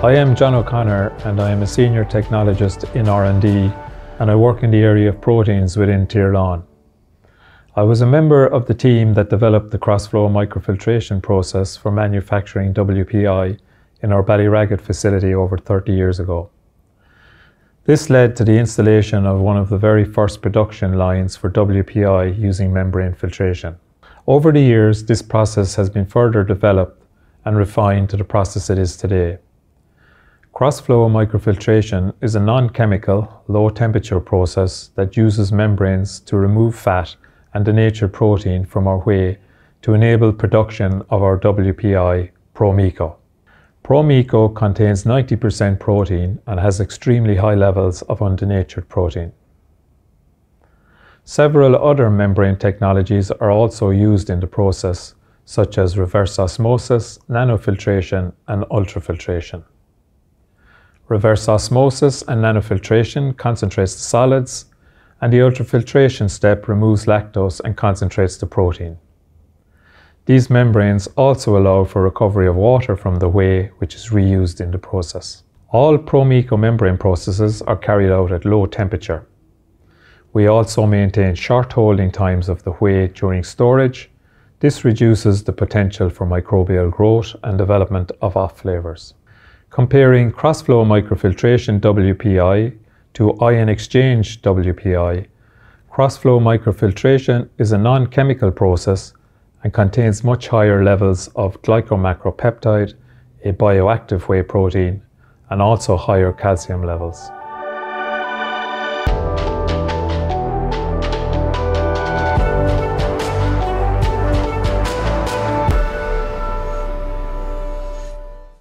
I am John O'Connor and I am a senior technologist in R&D and I work in the area of proteins within Tirlán. I was a member of the team that developed the cross-flow microfiltration process for manufacturing WPI in our Ballyragget facility over 30 years ago. This led to the installation of one of the very first production lines for WPI using membrane filtration. Over the years, this process has been further developed and refined to the process it is today. Cross-flow microfiltration is a non-chemical, low-temperature process that uses membranes to remove fat and denatured protein from our whey to enable production of our WPI Promiko. Promiko contains 90% protein and has extremely high levels of undenatured protein. Several other membrane technologies are also used in the process, such as reverse osmosis, nanofiltration, and ultrafiltration. Reverse osmosis and nanofiltration concentrates the solids, and the ultrafiltration step removes lactose and concentrates the protein. These membranes also allow for recovery of water from the whey, which is reused in the process. All Promiko membrane processes are carried out at low temperature. We also maintain short holding times of the whey during storage. This reduces the potential for microbial growth and development of off flavors. Comparing cross-flow microfiltration WPI to ion exchange WPI, cross-flow microfiltration is a non-chemical process and contains much higher levels of glycomacropeptide, a bioactive whey protein, and also higher calcium levels.